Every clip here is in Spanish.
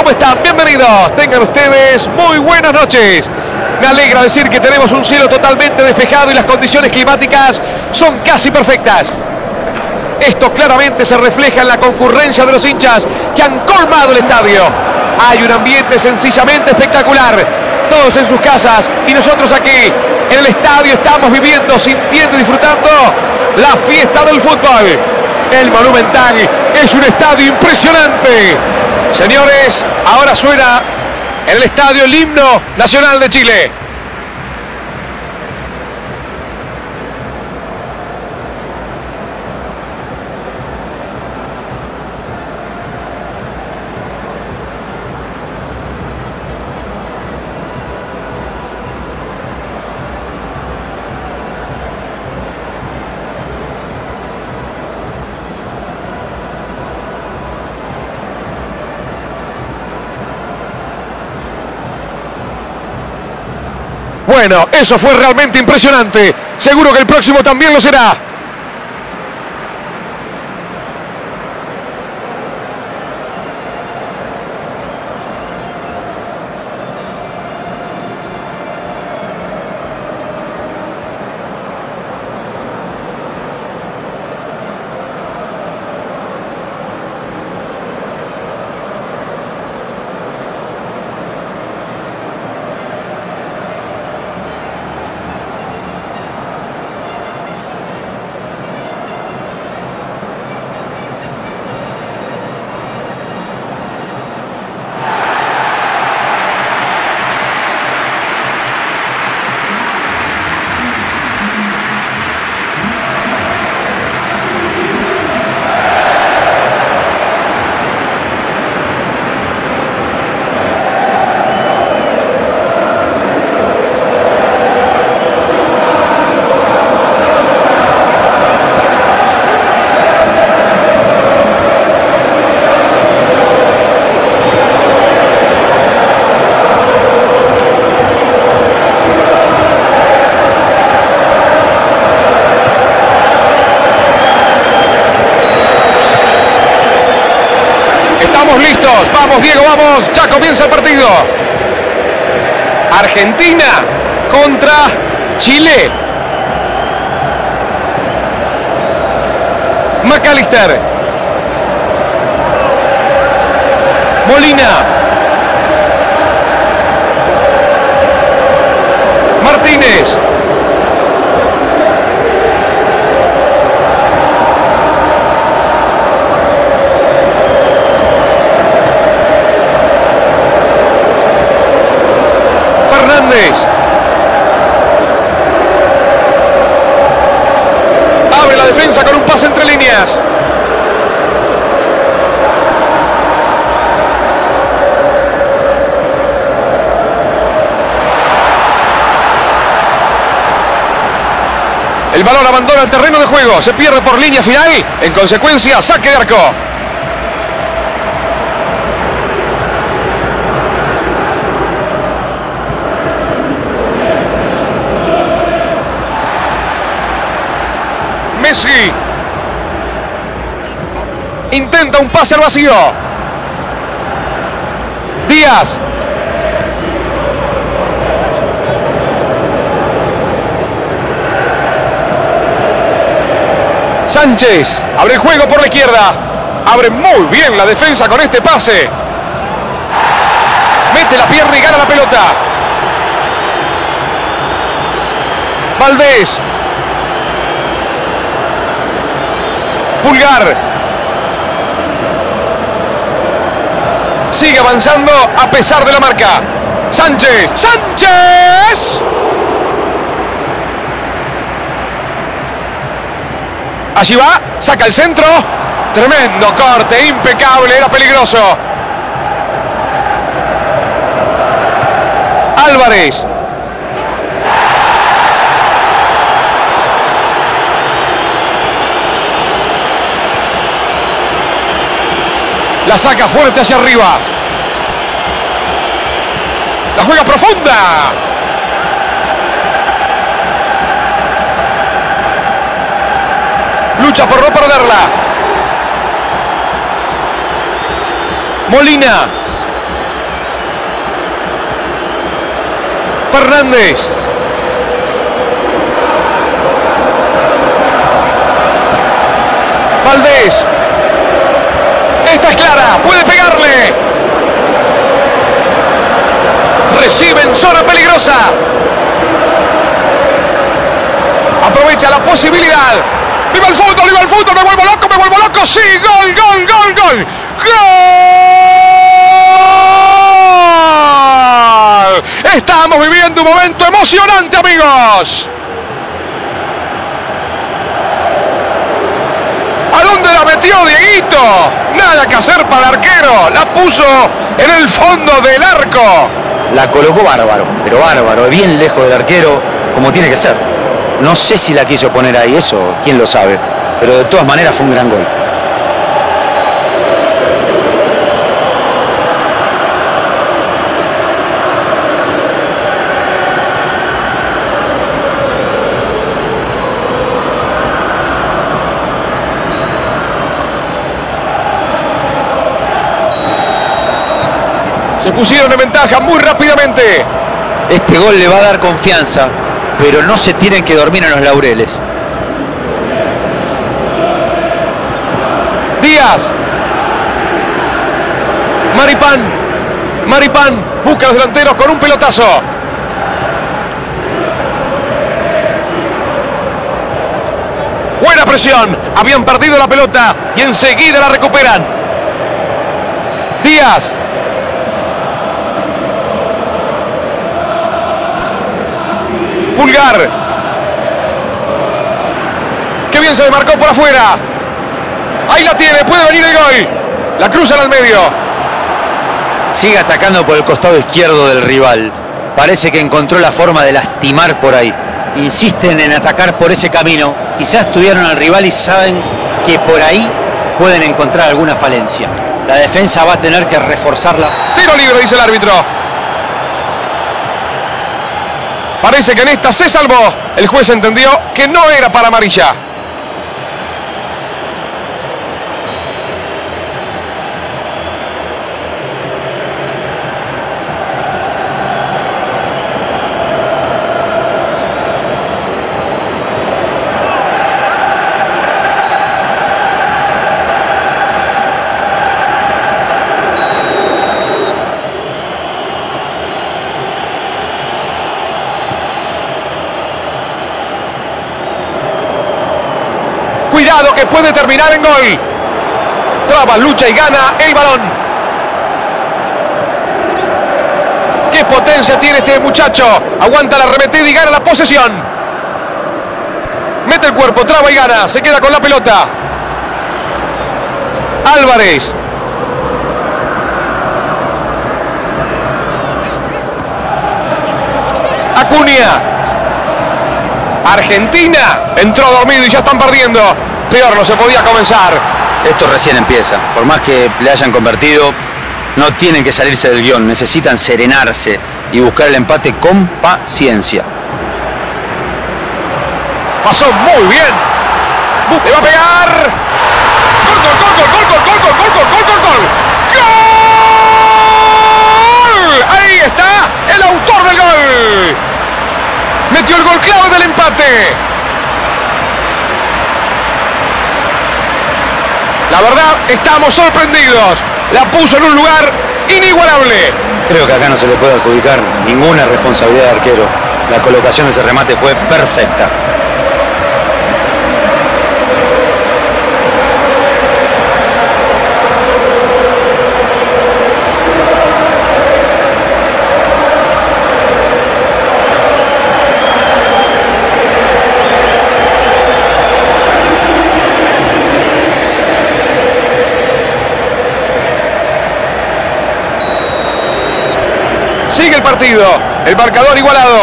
¿Cómo están? Bienvenidos. Tengan ustedes muy buenas noches. Me alegra decir que tenemos un cielo totalmente despejado y las condiciones climáticas son casi perfectas. Esto claramente se refleja en la concurrencia de los hinchas que han colmado el estadio. Hay un ambiente sencillamente espectacular. Todos en sus casas y nosotros aquí en el estadio estamos viviendo, sintiendo y disfrutando la fiesta del fútbol. El Monumental es un estadio impresionante. Señores, ahora suena en el estadio el himno nacional de Chile. Eso fue realmente impresionante. Seguro que el próximo también lo será. Argentina contra Chile. McAllister. Molina. Martínez. El balón abandona el terreno de juego, se pierde por línea final, en consecuencia saque de arco. Messi. Intenta un pase al vacío. Díaz. Sánchez. Abre el juego por la izquierda. Abre muy bien la defensa con este pase. Mete la pierna y gana la pelota. Valdés. Pulgar. Sigue avanzando a pesar de la marca. Sánchez. Sánchez. Allí va. Saca el centro. Tremendo corte. Impecable. Era peligroso. Álvarez. La saca fuerte hacia arriba. La juega profunda. Lucha por no perderla. Molina. Fernández. Valdés. Esta es clara. Puede pegarle. Reciben, zona peligrosa. Aprovecha la posibilidad. ¡Viva el fútbol! ¡Viva el fútbol! ¡Me vuelvo loco! ¡Me vuelvo loco! ¡Sí! ¡Gol! ¡Gol! ¡Gol! ¡Gol! ¡Gol! Estamos viviendo un momento emocionante, amigos. ¿A dónde la metió Dieguito? Nada que hacer para el arquero. La puso en el fondo del arco. La colocó bárbaro, pero bárbaro, bien lejos del arquero, como tiene que ser. No sé si la quiso poner ahí, eso, quién lo sabe. Pero de todas maneras fue un gran gol. Se pusieron en ventaja muy rápidamente. Este gol le va a dar confianza, pero no se tienen que dormir en los laureles. Díaz. Maripán. Maripán busca los delanteros con un pelotazo. Buena presión. Habían perdido la pelota y enseguida la recuperan. Díaz. Pulgar. Qué bien se demarcó por afuera. Ahí la tiene, puede venir el gol. La cruzan al medio. Sigue atacando por el costado izquierdo del rival. Parece que encontró la forma de lastimar por ahí. Insisten en atacar por ese camino. Quizás estudiaron al rival y saben que por ahí pueden encontrar alguna falencia. La defensa va a tener que reforzarla. Tiro libre, dice el árbitro. Parece que en esta se salvó. El juez entendió que no era para amarilla. Cuidado que puede terminar en gol. Traba, lucha y gana el balón. Qué potencia tiene este muchacho. Aguanta la arremetida y gana la posesión. Mete el cuerpo, traba y gana. Se queda con la pelota. Álvarez. Acuña. Argentina entró dormido y ya están perdiendo. Peor no se podía comenzar. Esto recién empieza. Por más que le hayan convertido, no tienen que salirse del guion. Necesitan serenarse y buscar el empate con paciencia. Pasó muy bien. Le va a pegar. Gol, gol, gol, gol, gol, gol, gol, gol, gol, gol, gol, gol. ¡Gol! Ahí está el autor del gol. Metió el gol clave del empate. La verdad, estamos sorprendidos. La puso en un lugar inigualable. Creo que acá no se le puede adjudicar ninguna responsabilidad de arquero. La colocación de ese remate fue perfecta. Partido. El marcador igualado.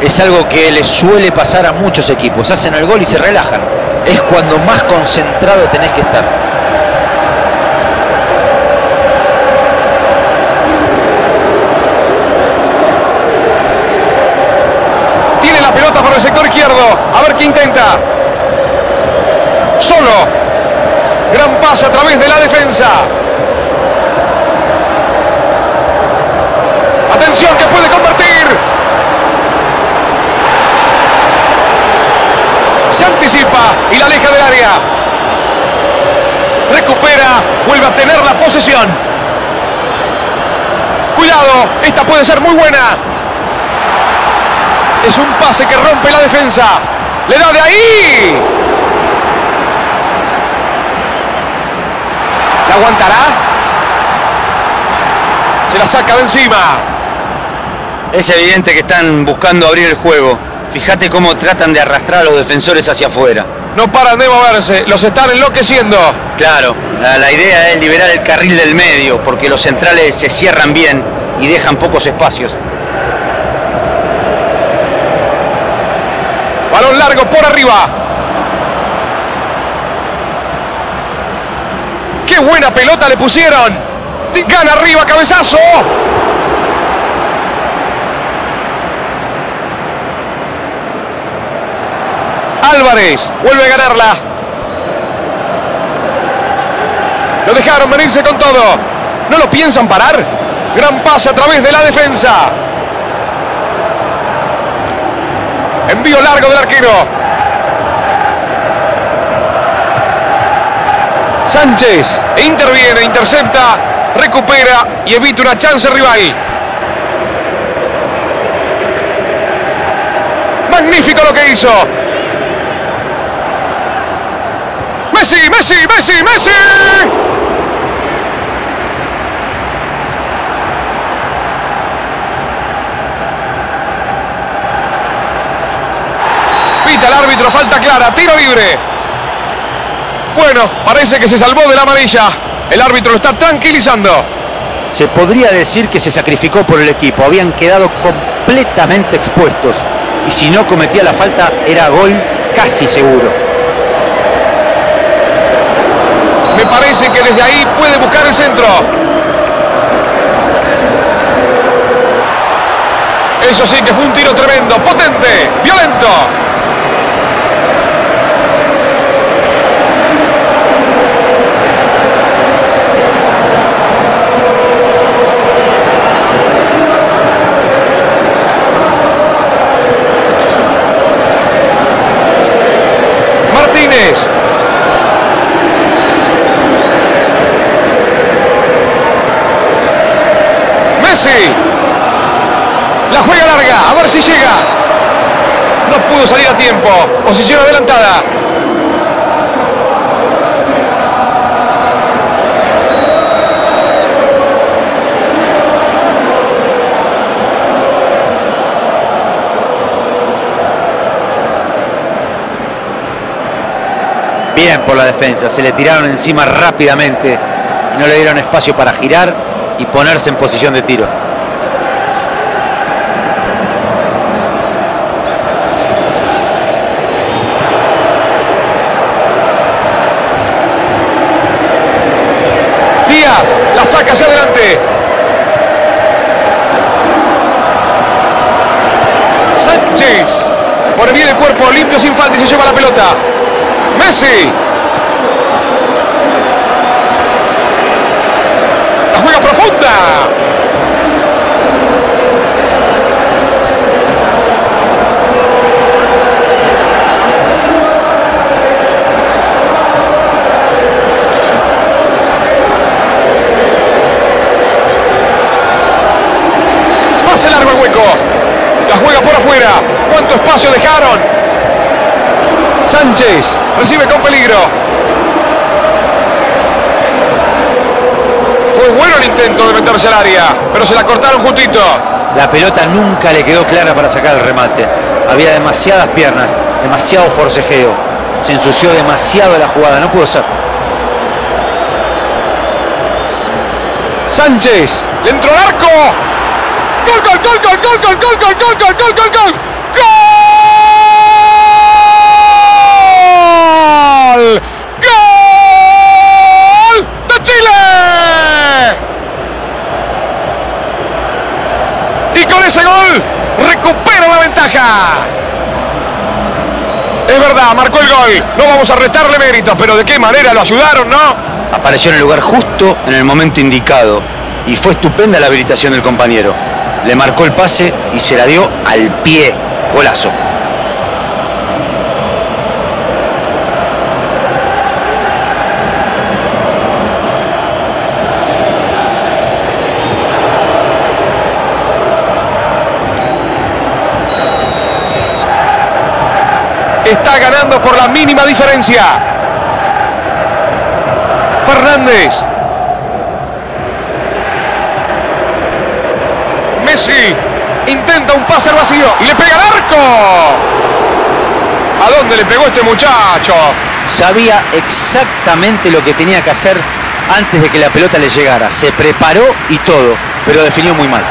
Es algo que les suele pasar a muchos equipos. Hacen el gol y se relajan. Es cuando más concentrado tenés que estar. Tiene la pelota por el sector izquierdo. A ver qué intenta. Solo. Gran pase a través de la defensa. que puede convertir. Se anticipa y la aleja del área. Recupera, vuelve a tener la posesión. Cuidado, esta puede ser muy buena. Es un pase que rompe la defensa. Le da de ahí. ¿La aguantará? Se la saca de encima. Es evidente que están buscando abrir el juego. Fíjate cómo tratan de arrastrar a los defensores hacia afuera. No paran de moverse, los están enloqueciendo. Claro, la, la idea es liberar el carril del medio, porque los centrales se cierran bien y dejan pocos espacios. Balón largo por arriba. ¡Qué buena pelota le pusieron! Gana arriba, cabezazo. Álvarez vuelve a ganarla. Lo dejaron venirse con todo. ¿No lo piensan parar? Gran pase a través de la defensa. Envío largo del arquero. Sánchez interviene, intercepta, recupera y evita una chance rival. Magnífico lo que hizo. Messi, Messi, Messi, Messi. Pita el árbitro, falta clara, tiro libre. Bueno, parece que se salvó de la amarilla. El árbitro lo está tranquilizando. Se podría decir que se sacrificó por el equipo. Habían quedado completamente expuestos. Y si no cometía la falta, era gol casi seguro. Parece que desde ahí puede buscar el centro. Eso sí que fue un tiro tremendo, potente, violento. Martínez. La juega larga, a ver si llega. No pudo salir a tiempo. Posición adelantada. Bien por la defensa. Se le tiraron encima rápidamente. Y no le dieron espacio para girar y ponerse en posición de tiro. Sánchez. Por bien el cuerpo limpio sin falta y se lleva la pelota. Messi. La juega profunda. Por afuera. ¿Cuánto espacio dejaron? Sánchez recibe con peligro. Fue bueno el intento de meterse al área, pero se la cortaron justito. La pelota nunca le quedó clara para sacar el remate. Había demasiadas piernas, demasiado forcejeo. Se ensució demasiado la jugada, no pudo ser. Sánchez, le entró al arco. Gol, gol, gol, gol, gol, gol, gol, gol, gol, gol, gol, gol, gol. ¡Gol! ¡Gol! ¡De Chile! Y con ese gol recupera la ventaja. Es verdad, marcó el gol. No vamos a restarle mérito, pero de qué manera lo ayudaron, ¿no? Apareció en el lugar justo en el momento indicado y fue estupenda la habilitación del compañero le marcó el pase y se la dio al pie. Golazo. Está ganando por la mínima diferencia. Fernández Messi intenta un pase al vacío y le pega al arco. ¿A dónde le pegó este muchacho? Sabía exactamente lo que tenía que hacer antes de que la pelota le llegara. Se preparó y todo, pero definió muy mal.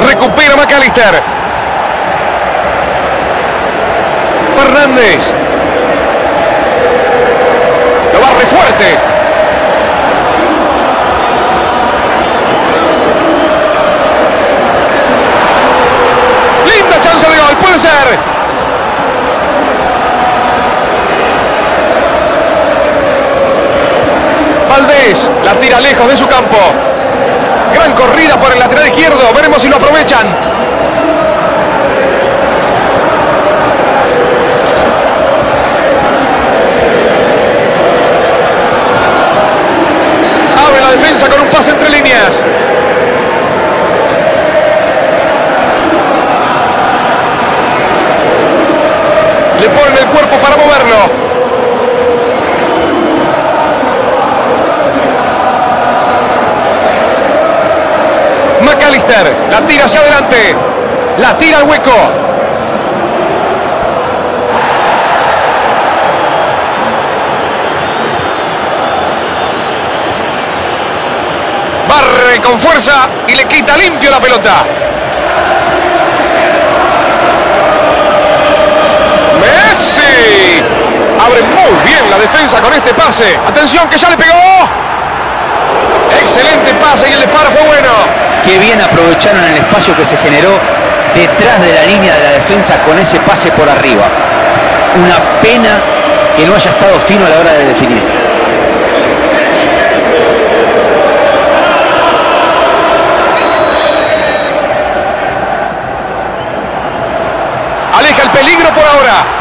Recupera McAllister. Fernández. Lo barre fuerte. Linda chance de gol, puede ser. Valdés la tira lejos de su campo. Gran corrida por el lateral izquierdo. Veremos si lo aprovechan. Abre la defensa con un pase entre líneas. Le ponen el cuerpo para moverlo. McAllister la La tira al hueco. Barre con fuerza y le quita limpio la pelota. Messi. Abre muy bien la defensa con este pase. Atención que ya le pegó. Excelente pase y el disparo fue bueno. Qué bien aprovecharon el espacio que se generó detrás de la línea de la defensa con ese pase por arriba. Una pena que no haya estado fino a la hora de definir. Aleja el peligro por ahora.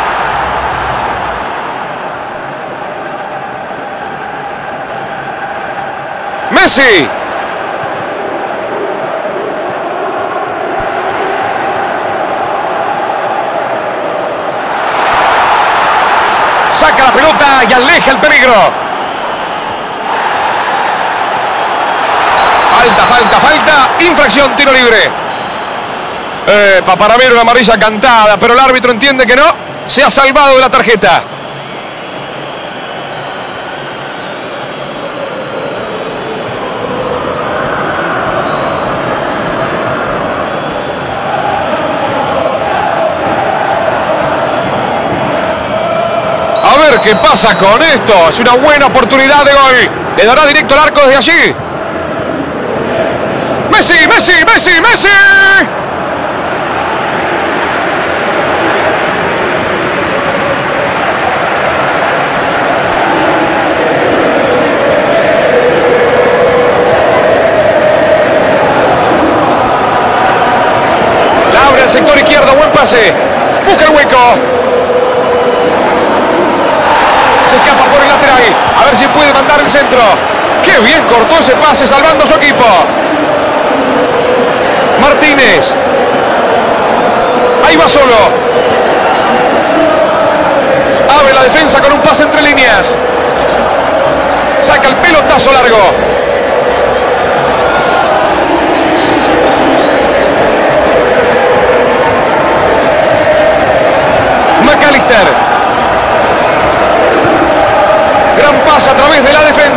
Saca la pelota y aleja el peligro. Falta, falta, falta. Infracción, tiro libre. Eh, para ver una amarilla cantada, pero el árbitro entiende que no. Se ha salvado de la tarjeta. A qué pasa con esto. Es una buena oportunidad de gol. Le dará directo al arco desde allí. Messi, Messi, Messi, Messi. La abre al sector izquierdo, buen pase. Busca el hueco. Se escapa A ver si puede mandar el centro. Qué bien cortó ese pase salvando a su equipo. Martínez. Ahí va solo. Abre la defensa con un pase entre líneas. Saca el pelotazo largo.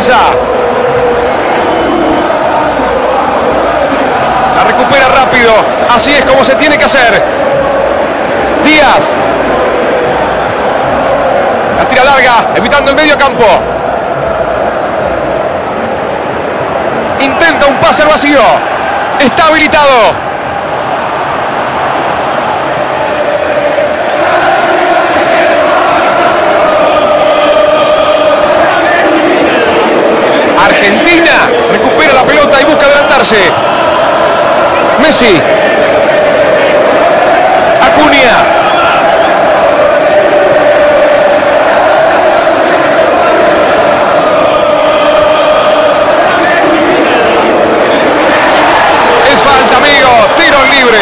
La recupera rápido. Así es como se tiene que hacer. Díaz. La tira larga, evitando el medio campo. Intenta un pase al vacío. Está habilitado. Messi. Acuña. Es falta, amigos. Tiro libre.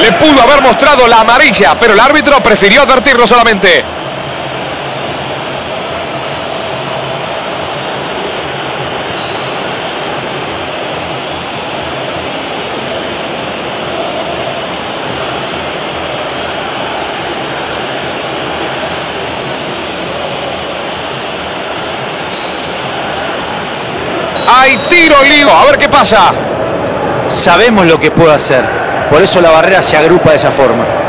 Le pudo haber mostrado la amarilla, pero el árbitro prefirió advertirlo solamente. Tiro. A ver qué pasa. Sabemos lo que puede hacer. Por eso la barrera se agrupa de esa forma.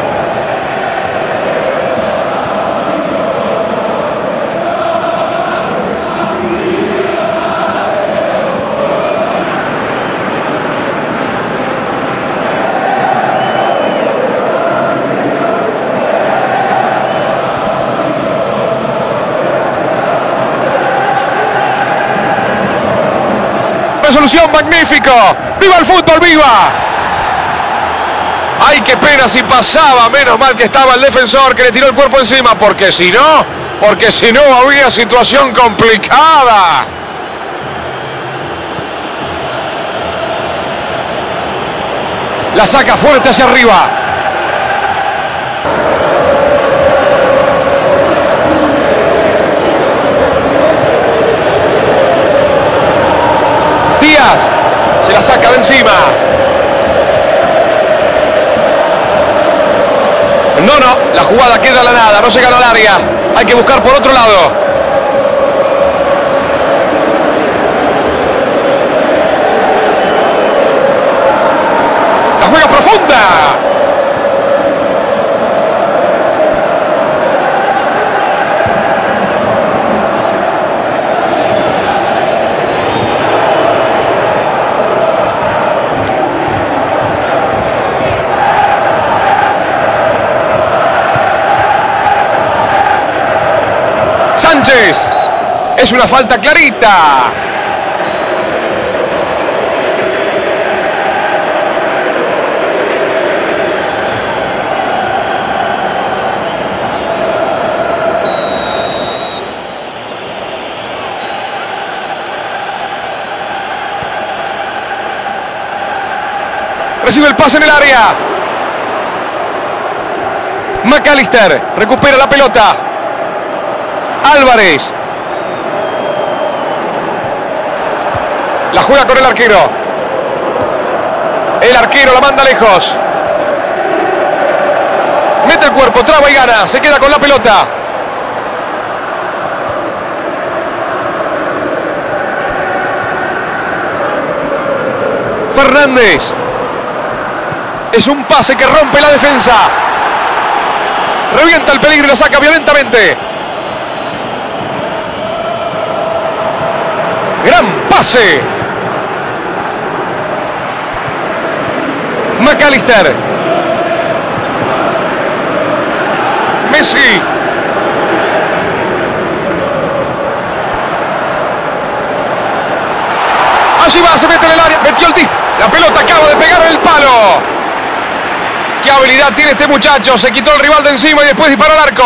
Magnífico. ¡Viva el fútbol, viva! Ay, qué pena si pasaba. Menos mal que estaba el defensor que le tiró el cuerpo encima. Porque si no, porque si no había situación complicada. La saca fuerte hacia arriba. Se la saca de encima. No, no, la jugada queda a la nada, no llega al área. Hay que buscar por otro lado. Es una falta clarita. Recibe el pase en el área. McAllister recupera la pelota. Álvarez. La juega con el arquero. El arquero la manda lejos. Mete el cuerpo, traba y gana. Se queda con la pelota. Fernández. Es un pase que rompe la defensa. Revienta el peligro y lo saca violentamente. Gran pase. McAllister. Messi. Allí va, se mete en el área. Metió el disco. La pelota acaba de pegar el palo. Qué habilidad tiene este muchacho. Se quitó el rival de encima y después disparó al arco.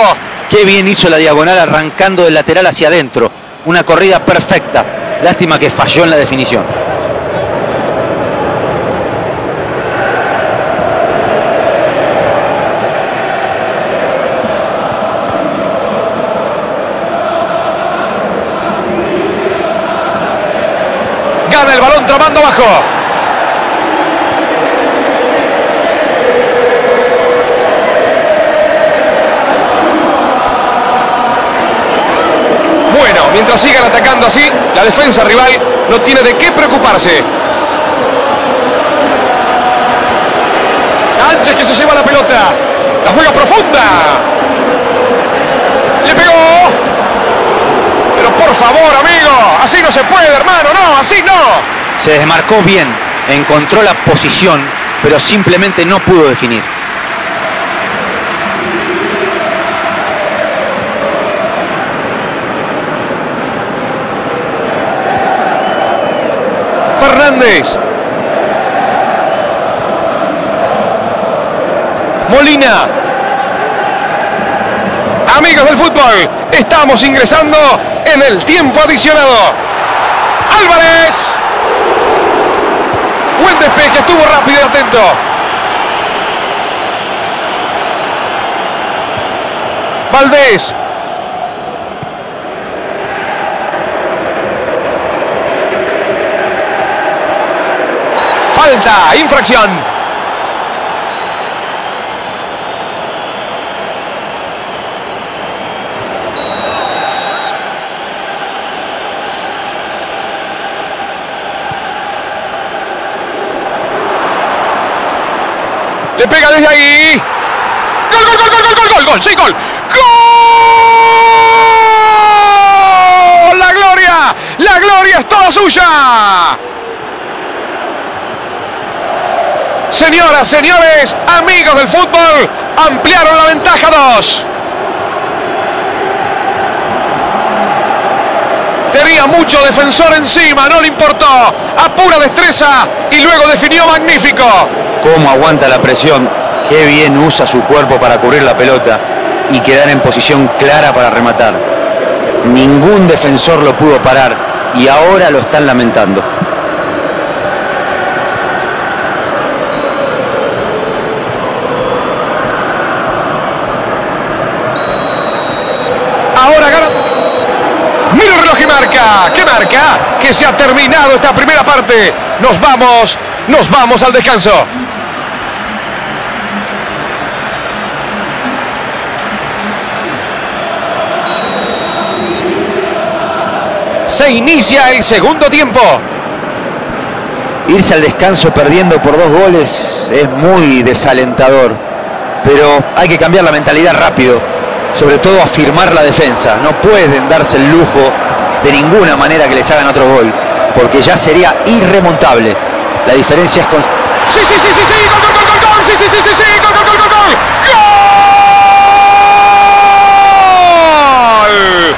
Qué bien hizo la diagonal arrancando del lateral hacia adentro. Una corrida perfecta. Lástima que falló en la definición. Gana el balón tramando abajo. Bueno, mientras sigan atacando así, la defensa rival no tiene de qué preocuparse. Sánchez que se lleva la pelota. La juega profunda. Le pegó. Pero por favor, amigo, así no se puede, hermano, no, así no. Se desmarcó bien, encontró la posición, pero simplemente no pudo definir. Molina. Amigos del fútbol, estamos ingresando en el tiempo adicionado. Álvarez. Buen despeje, estuvo rápido y atento. Valdés. Falta, infracción. Le pega desde ahí. Gol, gol, gol, gol, gol, gol, gol, gol, sí, gol. ¡Gol! La gloria, la gloria es toda suya. Señoras, señores, amigos del fútbol, ampliaron la ventaja 2. Tenía mucho defensor encima, no le importó. A pura destreza y luego definió magnífico. Cómo aguanta la presión, qué bien usa su cuerpo para cubrir la pelota y quedar en posición clara para rematar. Ningún defensor lo pudo parar y ahora lo están lamentando. Ahora gana. Mira el reloj y marca. ¿Qué marca? Se ha terminado esta primera parte. Nos vamos, nos vamos al descanso. Se inicia el segundo tiempo. Irse al descanso perdiendo por dos goles es muy desalentador, pero hay que cambiar la mentalidad rápido, sobre todo afirmar la defensa. No pueden darse el lujo de ninguna manera que les hagan otro gol, porque ya sería irremontable. La diferencia es con... Sí, sí, sí, sí, sí, gol, gol, gol, gol, gol, sí, sí, sí, sí, sí, gol, gol, gol, gol, gol. ¡Gol!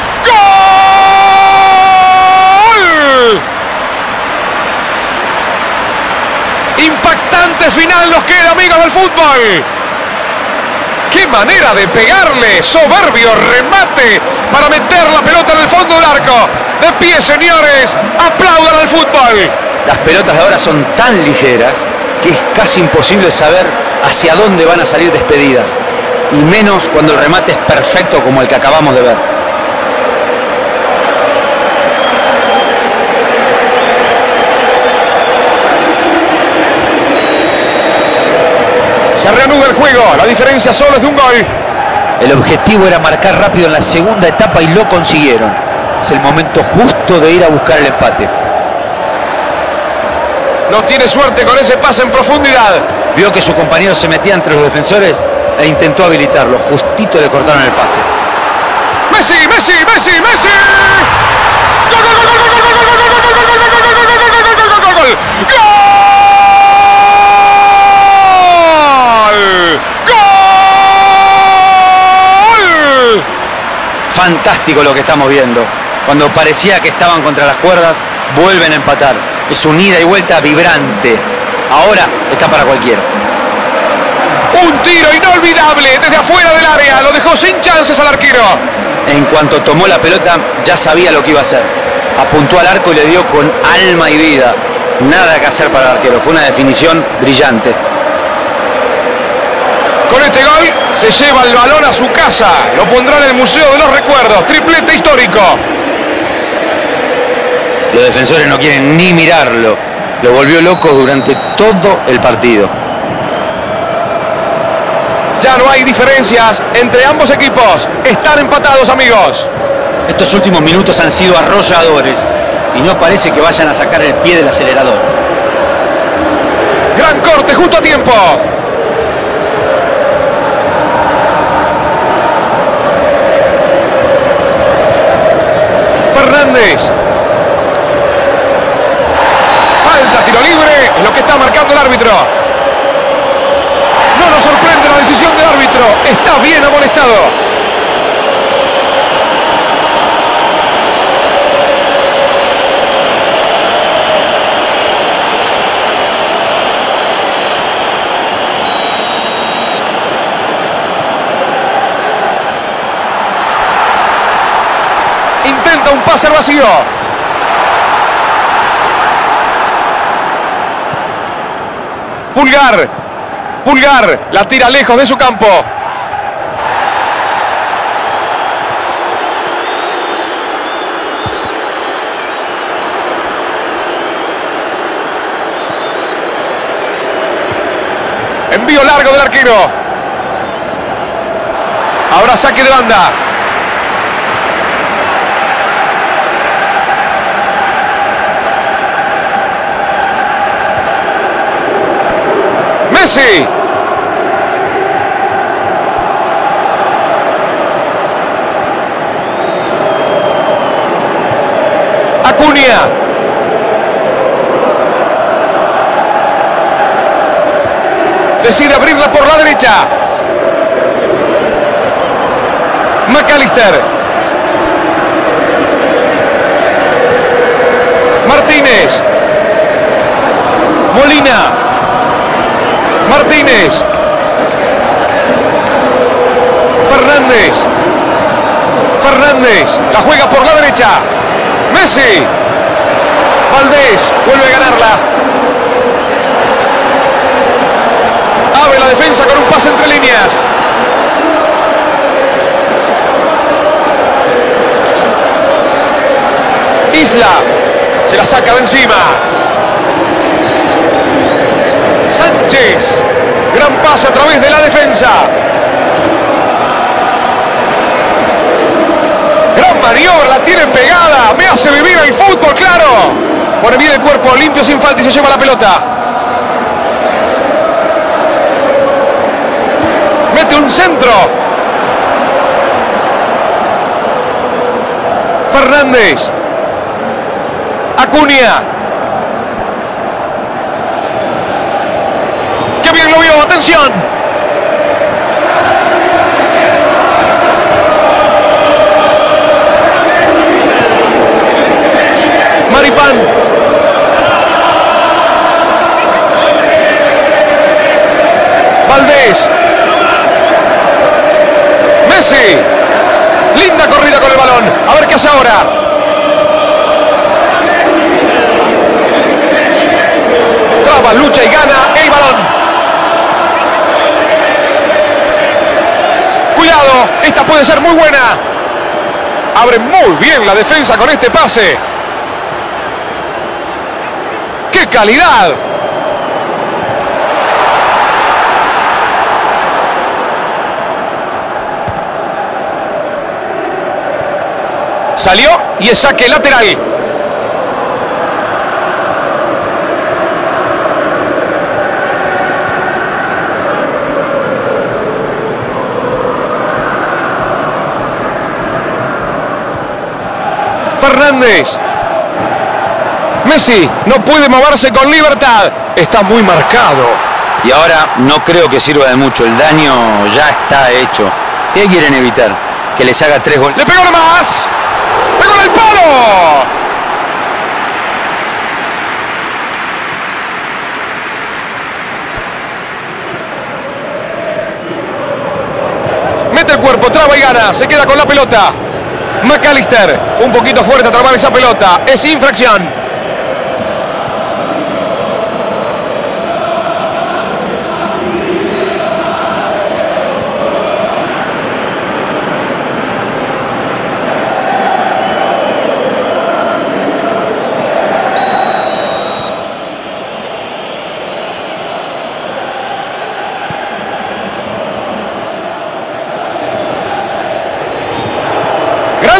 ¡Gol! Impactante final nos queda, amigos del fútbol. ¡Qué manera de pegarle! Soberbio remate para meter la pelota en el fondo del arco. De pie, señores, aplaudan al fútbol. Las pelotas de ahora son tan ligeras que es casi imposible saber hacia dónde van a salir despedidas. Y menos cuando el remate es perfecto como el que acabamos de ver. Se reanuda el juego. La diferencia solo es de un gol. El objetivo era marcar rápido en la segunda etapa y lo consiguieron. Es el momento justo de ir a buscar el empate. No tiene suerte con ese pase en profundidad. Vio que su compañero se metía entre los defensores e intentó habilitarlo. Justito le cortaron el pase. Messi, Messi, Messi, Messi. Fantástico lo que estamos viendo. Cuando parecía que estaban contra las cuerdas, vuelven a empatar. Es un ida y vuelta vibrante. Ahora está para cualquiera. Un tiro inolvidable desde afuera del área. Lo dejó sin chances al arquero. En cuanto tomó la pelota, ya sabía lo que iba a hacer. Apuntó al arco y le dio con alma y vida. Nada que hacer para el arquero. Fue una definición brillante. Este gol se lleva el balón a su casa. Lo pondrá en el Museo de los Recuerdos. Triplete histórico. Los defensores no quieren ni mirarlo. Lo volvió loco durante todo el partido. Ya no hay diferencias entre ambos equipos. Están empatados, amigos. Estos últimos minutos han sido arrolladores y no parece que vayan a sacar el pie del acelerador. Gran corte justo a tiempo. intenta un pase vacío. Pulgar, Pulgar, la tira lejos de su campo. Envío largo del arquero. Ahora saque de banda. Messi. Acuña. Decide abrirla por la derecha. McAllister. Martínez. Molina. Martínez. Fernández. Fernández. La juega por la derecha. Messi. Valdés vuelve a ganarla. Abre la defensa con un pase entre líneas. Isla se la saca de encima. Sánchez. Gran pase a través de la defensa. Gran maniobra, la tiene pegada. Me hace vivir el fútbol, claro. Pone bien el cuerpo limpio sin falta y se lleva la pelota. Mete un centro. Fernández. Acuña. ¡Qué bien lo vio! ¡Atención! Maripán. Valdés. Messi. Linda corrida con el balón. A ver qué hace ahora. Traba, lucha y gana el balón. Cuidado, esta puede ser muy buena. Abre muy bien la defensa con este pase. ¡Qué calidad! Salió y es saque lateral. Fernández. Messi no puede moverse con libertad. Está muy marcado. Y ahora no creo que sirva de mucho. El daño ya está hecho. ¿Qué quieren evitar? Que les haga tres goles. Le pegó más. ¡Pegó en el palo! Mete el cuerpo, traba y gana. Se queda con la pelota. McAllister fue un poquito fuerte a trabar esa pelota. Es infracción.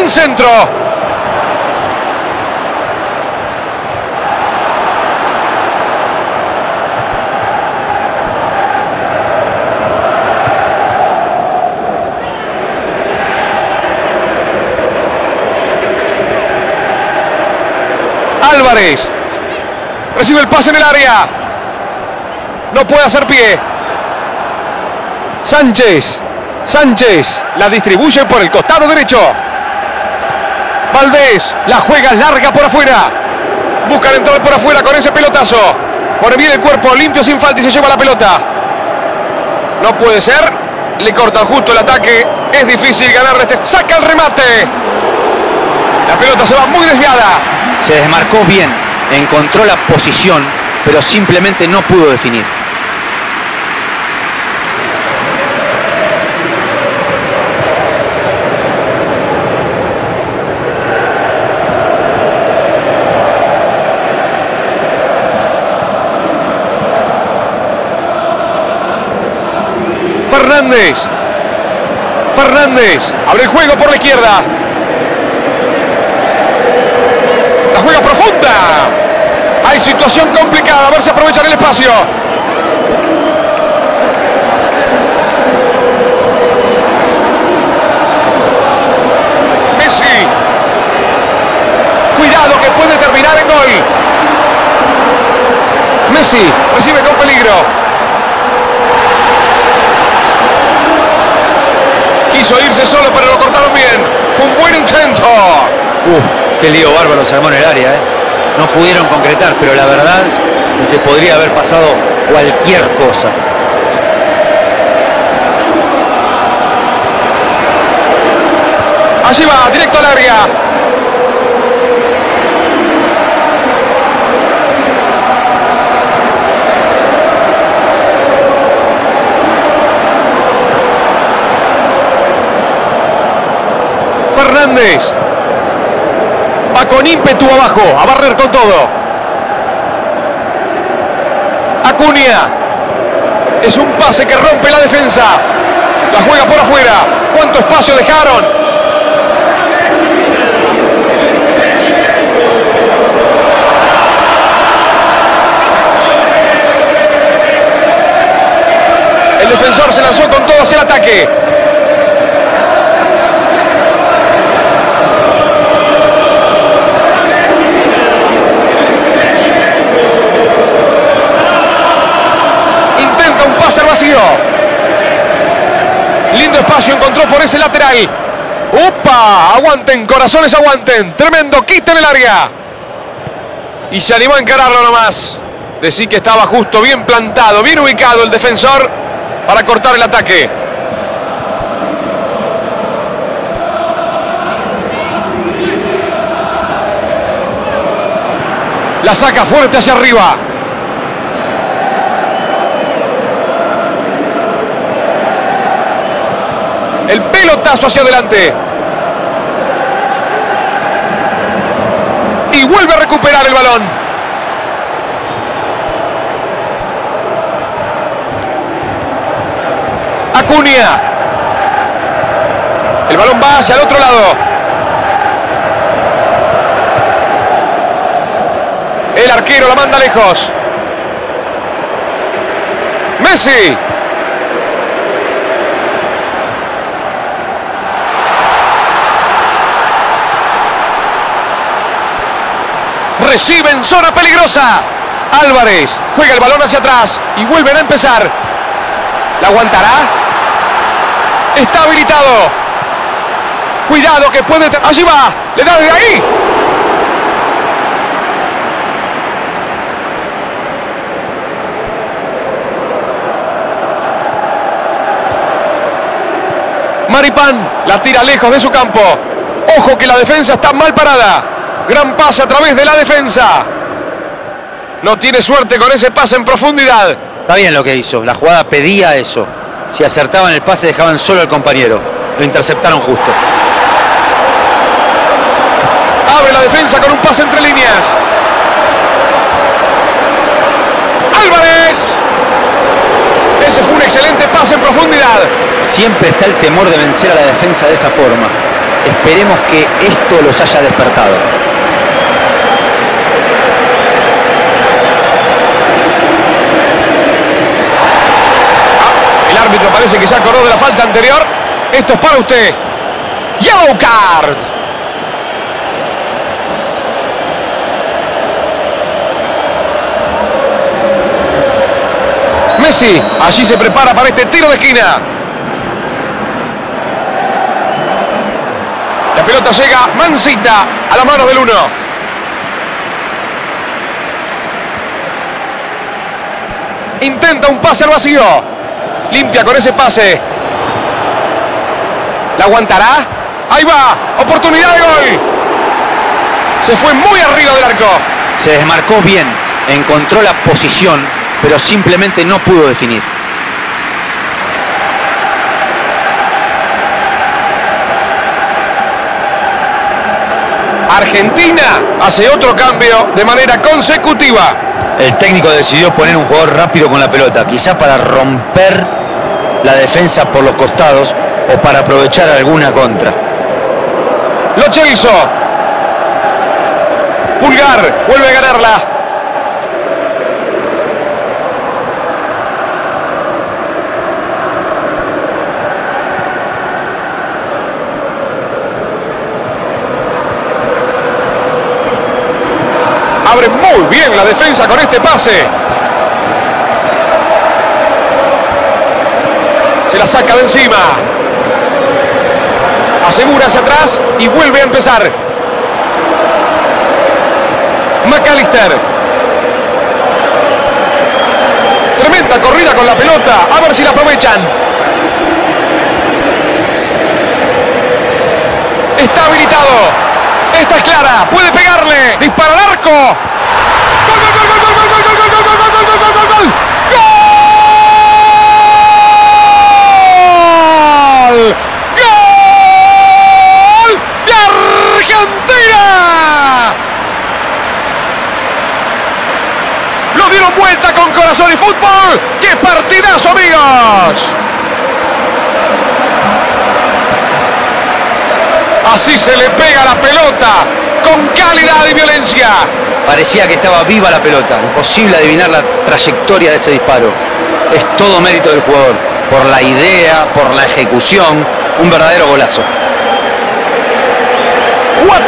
Centro. Álvarez. Recibe el pase en el área. No puede hacer pie. Sánchez. Sánchez la distribuye por el costado derecho. Valdés la juega larga por afuera. Buscan entrar por afuera con ese pelotazo. Pone bien el cuerpo limpio sin falta y se lleva la pelota. No puede ser. Le cortan justo el ataque. Es difícil ganar este. Saca el remate. La pelota se va muy desviada. Se desmarcó bien. Encontró la posición, pero simplemente no pudo definir. Fernández. Abre el juego por la izquierda. La juega profunda. Hay situación complicada. A ver si aprovechan el espacio. Messi. Cuidado que puede terminar en gol. Messi recibe con peligro. Quiso irse solo, pero lo cortaron bien. Fue un buen intento. Uf, qué lío bárbaro se armó en el área, ¿eh? No pudieron concretar, pero la verdad es que podría haber pasado cualquier cosa. Allí va, directo al área. Fernández. Con ímpetu abajo, a barrer con todo. Acuña. Es un pase que rompe la defensa. La juega por afuera. ¿Cuánto espacio dejaron? El defensor se lanzó con todo hacia el ataque. Espacio encontró por ese lateral. ¡Upa! Aguanten, corazones, aguanten. Tremendo, quiten el área. Y se animó a encararlo nomás. Decir que estaba justo, bien plantado, bien ubicado el defensor para cortar el ataque. La saca fuerte hacia arriba. El pelotazo hacia adelante. Y vuelve a recuperar el balón. Acuña. El balón va hacia el otro lado. El arquero la manda lejos. Messi. Recibe en zona peligrosa. Álvarez juega el balón hacia atrás y vuelven a empezar. ¿La aguantará? Está habilitado. Cuidado que puede... Allí va. Le da de ahí. Maripán la tira lejos de su campo. Ojo que la defensa está mal parada. Gran pase a través de la defensa. No tiene suerte con ese pase en profundidad. Está bien lo que hizo, la jugada pedía eso. Si acertaban el pase dejaban solo al compañero. Lo interceptaron justo. Abre la defensa con un pase entre líneas. Álvarez. Ese fue un excelente pase en profundidad. Siempre está el temor de vencer a la defensa de esa forma. Esperemos que esto los haya despertado. El árbitro parece que se acordó de la falta anterior. Esto es para usted. Yellow card. Messi, allí se prepara para este tiro de esquina. La pelota llega mansita a las manos del uno. Intenta un pase al vacío. Limpia con ese pase. ¿La aguantará? Ahí va. Oportunidad de gol. Se fue muy arriba del arco. Se desmarcó bien, encontró la posición, pero simplemente no pudo definir. Argentina hace otro cambio de manera consecutiva. El técnico decidió poner un jugador rápido con la pelota, quizás para romper la defensa por los costados o para aprovechar alguna contra. Lo hizo. Pulgar vuelve a ganarla. Abre muy bien la defensa con este pase. La saca de encima. Asegura hacia atrás y vuelve a empezar. McAllister. Tremenda corrida con la pelota. A ver si la aprovechan. Está habilitado. Esta es clara. Puede pegarle. Dispara al arco. ¡Gol! ¡De Lo dieron vuelta con corazón y fútbol. ¡Qué partidazo, amigos! Así se le pega la pelota con calidad y violencia. Parecía que estaba viva la pelota, imposible adivinar la trayectoria de ese disparo. Es todo mérito del jugador, por la idea, por la ejecución, un verdadero golazo.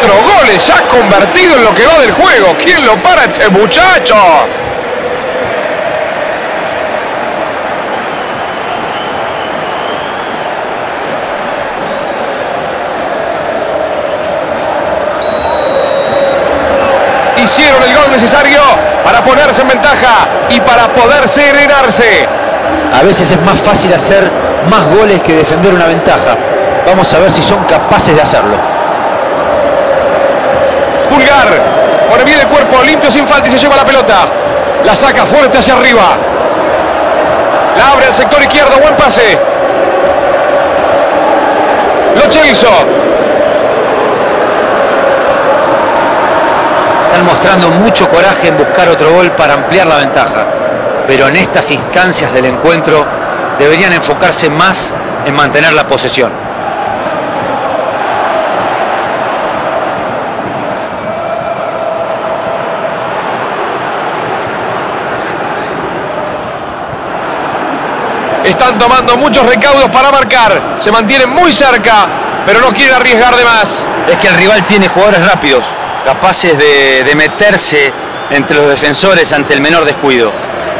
Cuatro goles ya convertido en lo que va del juego. ¿Quién lo para este muchacho? hicieron el gol necesario para ponerse en ventaja y para poder serenarse. A veces es más fácil hacer más goles que defender una ventaja. Vamos a ver si son capaces de hacerlo. Pulgar pone bien el cuerpo limpio sin falta y se lleva la pelota. La saca fuerte hacia arriba. La abre al sector izquierdo. Buen pase. Lo hizo. Están mostrando mucho coraje en buscar otro gol para ampliar la ventaja. Pero en estas instancias del encuentro deberían enfocarse más en mantener la posesión. Están tomando muchos recaudos para marcar. Se mantienen muy cerca, pero no quieren arriesgar de más. Es que el rival tiene jugadores rápidos capaces de, meterse entre los defensores ante el menor descuido.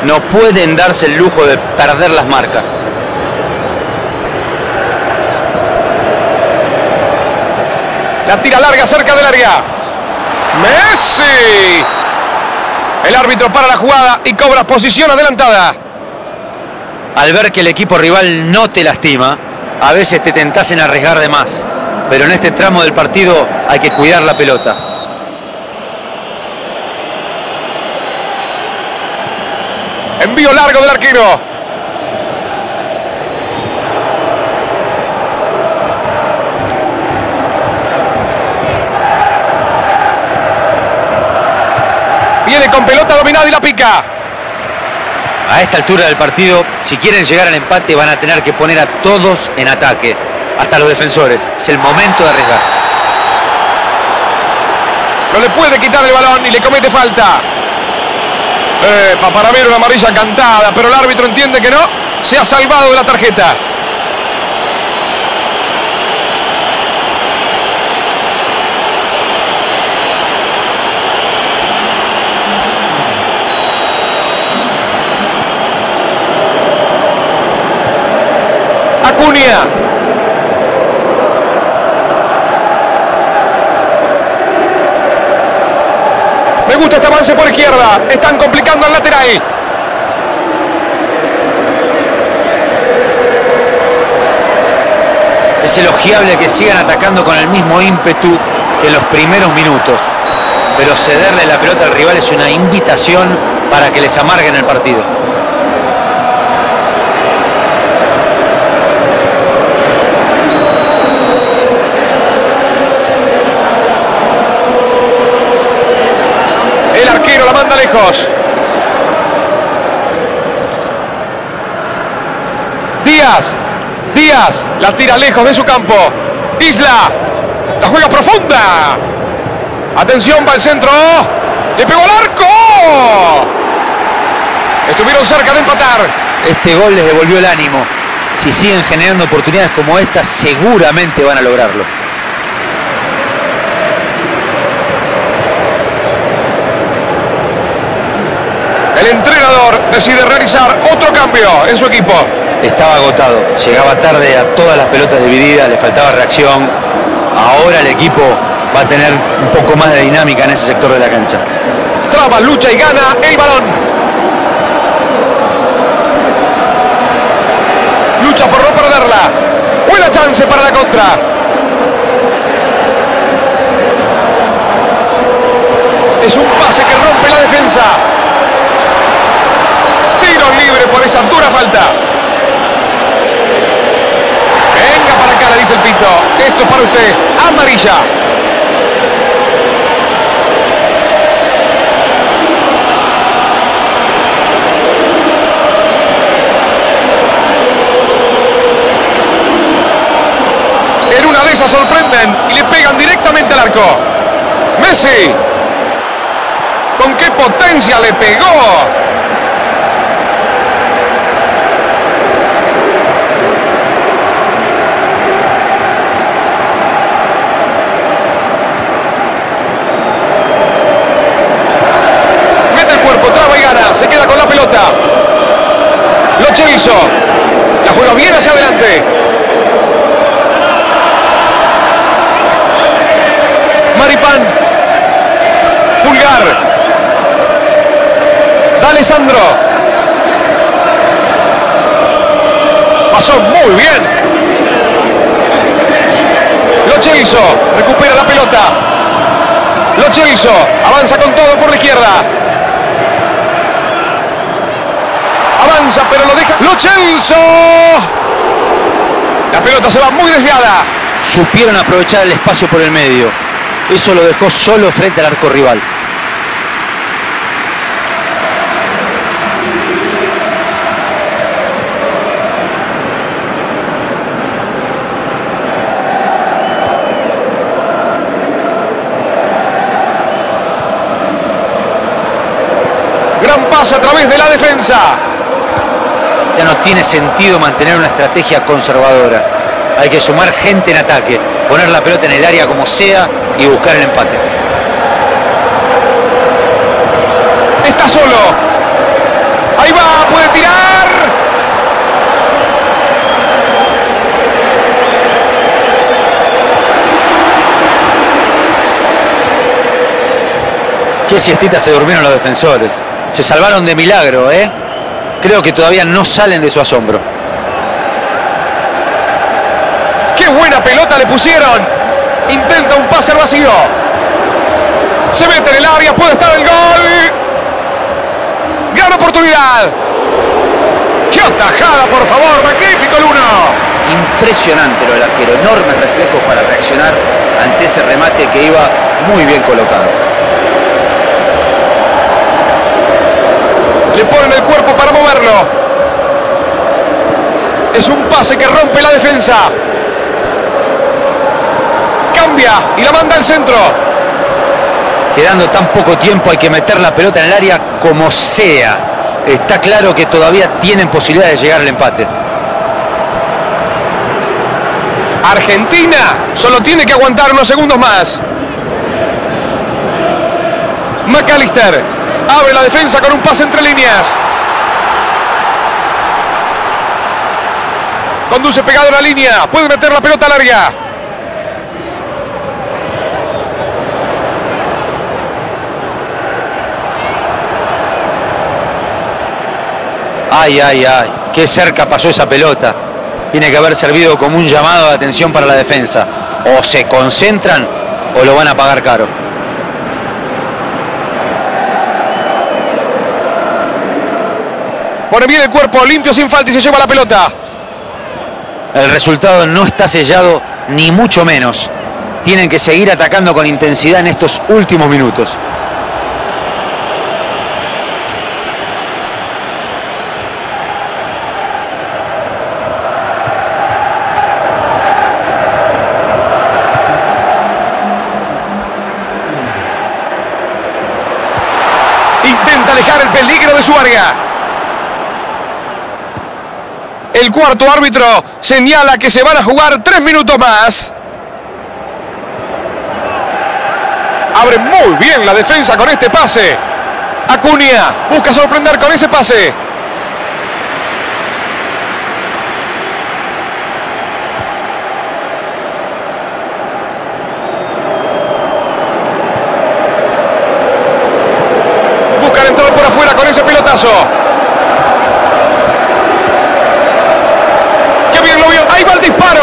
No pueden darse el lujo de perder las marcas. La tira larga cerca del área. Messi. El árbitro para la jugada y cobra posición adelantada. Al ver que el equipo rival no te lastima, a veces te tentas en arriesgar de más. Pero en este tramo del partido hay que cuidar la pelota. Envío largo del arquero. Viene con pelota dominada y la pica. A esta altura del partido, si quieren llegar al empate, van a tener que poner a todos en ataque, hasta los defensores. Es el momento de arriesgar. No le puede quitar el balón y le comete falta. Eh, para ver una amarilla cantada, pero el árbitro entiende que no. Se ha salvado de la tarjeta. Acuña. gusta este avance por izquierda. Están complicando al lateral. Es elogiable que sigan atacando con el mismo ímpetu que los primeros minutos. Pero cederle la pelota al rival es una invitación para que les amarguen el partido. Díaz. Díaz la tira lejos de su campo. Isla. La juega profunda. Atención, va el centro. Le pegó al arco. Estuvieron cerca de empatar. Este gol les devolvió el ánimo. Si siguen generando oportunidades como esta, seguramente van a lograrlo. El entrenador decide realizar otro cambio en su equipo. Estaba agotado, llegaba tarde a todas las pelotas divididas, le faltaba reacción. Ahora el equipo va a tener un poco más de dinámica en ese sector de la cancha. Traba, lucha y gana el balón. Lucha por no perderla. Buena chance para la contra. Es un pase que rompe la defensa. Por esa dura falta. Venga para acá, le dice el pito. Esto es para usted. Amarilla. En una de esas sorprenden y le pegan directamente al arco. Messi. ¿Con qué potencia le pegó? Mete el cuerpo, traba y gana. Se queda con la pelota. Lo hizo. La juega bien hacia adelante. Maripán. Pulgar. Dale Sandro. Pasó muy bien. Lo hizo. Recupera la pelota. Lo hizo. Avanza con todo por la izquierda. Avanza, pero lo deja. Lo Celso. La pelota se va muy desviada. Supieron aprovechar el espacio por el medio. Eso lo dejó solo frente al arco rival. Pase a través de la defensa. Ya no tiene sentido mantener una estrategia conservadora. Hay que sumar gente en ataque, poner la pelota en el área como sea y buscar el empate. Está solo. Ahí va, puede tirar. Qué siestita se durmieron los defensores. Se salvaron de milagro, ¿eh? Creo que todavía no salen de su asombro. ¡Qué buena pelota le pusieron! Intenta un pase al vacío. Se mete en el área, puede estar el gol. Gran oportunidad. ¡Qué atajada, por favor! ¡Magnífico el uno! Impresionante lo del arquero, enormes reflejos para reaccionar ante ese remate que iba muy bien colocado. Le ponen el cuerpo para moverlo. Es un pase que rompe la defensa. Cambia y la manda al centro. Quedando tan poco tiempo hay que meter la pelota en el área como sea. Está claro que todavía tienen posibilidad de llegar al empate. Argentina solo tiene que aguantar unos segundos más. McAllister abre la defensa con un pase entre líneas. Conduce pegado a la línea. Puede meter la pelota larga. Ay, ay, ay. Qué cerca pasó esa pelota. Tiene que haber servido como un llamado de atención para la defensa. O se concentran o lo van a pagar caro. Pone bien el cuerpo limpio sin falta y se lleva la pelota. El resultado no está sellado ni mucho menos. Tienen que seguir atacando con intensidad en estos últimos minutos. El cuarto árbitro señala que se van a jugar tres minutos más. Abre muy bien la defensa con este pase. Acuña busca sorprender con ese pase. Buscan entrar por afuera con ese pelotazo. ¡Qué bien lo vio! ¡Ahí va el disparo!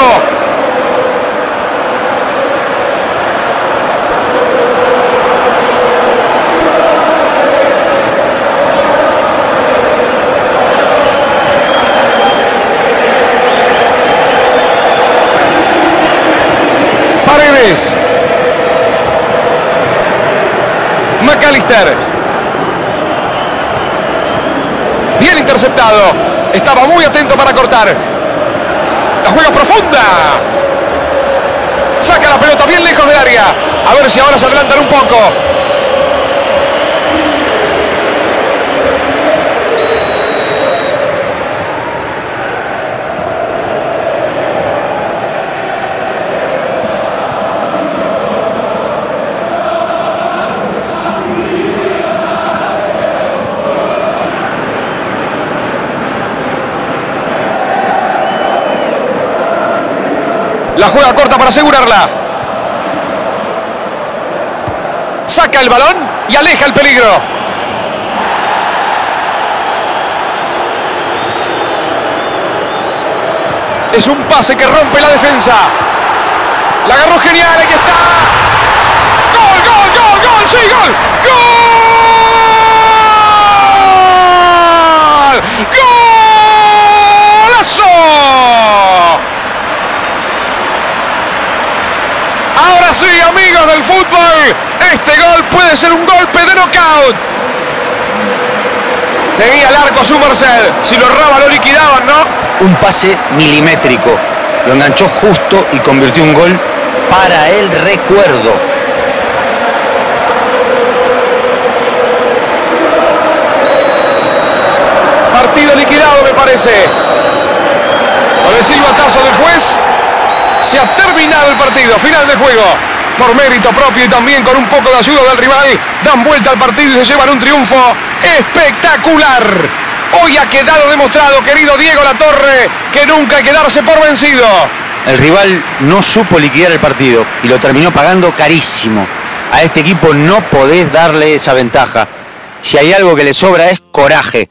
Paredes. Bien interceptado. Estaba muy atento para cortar. La juega profunda. Saca la pelota bien lejos del área. A ver si ahora se adelantan un poco. La juega corta para asegurarla. Saca el balón y aleja el peligro. Es un pase que rompe la defensa. La agarró genial, aquí está. ¡Gol, gol, gol, gol! ¡Sí, gol! ¡Gol! ¡Golazo! Sí, amigos del fútbol, este gol puede ser un golpe de knockout. Tenía el arco a su merced. Si lo erraba, lo liquidaban, ¿no? Un pase milimétrico. Lo enganchó justo y convirtió un gol para el recuerdo. Partido liquidado, me parece. Con el silbatazo del juez, se ha terminado el partido. Final de juego. Por mérito propio y también con un poco de ayuda del rival, dan vuelta al partido y se llevan un triunfo espectacular. Hoy ha quedado demostrado, querido Diego Latorre, que nunca hay que darse por vencido. El rival no supo liquidar el partido y lo terminó pagando carísimo. A este equipo no podés darle esa ventaja. Si hay algo que le sobra es coraje.